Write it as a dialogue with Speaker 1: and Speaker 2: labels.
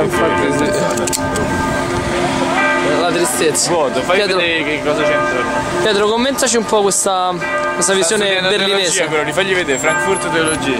Speaker 1: Eh, infatti sì. La tristezza.
Speaker 2: Vuoto, fai
Speaker 1: Pietro,
Speaker 2: vedere che cosa c'entra.
Speaker 1: Pietro, commentaci un po' questa, questa visione berlinese.
Speaker 2: teologia, però li fagli vedere, Frankfurt teologia.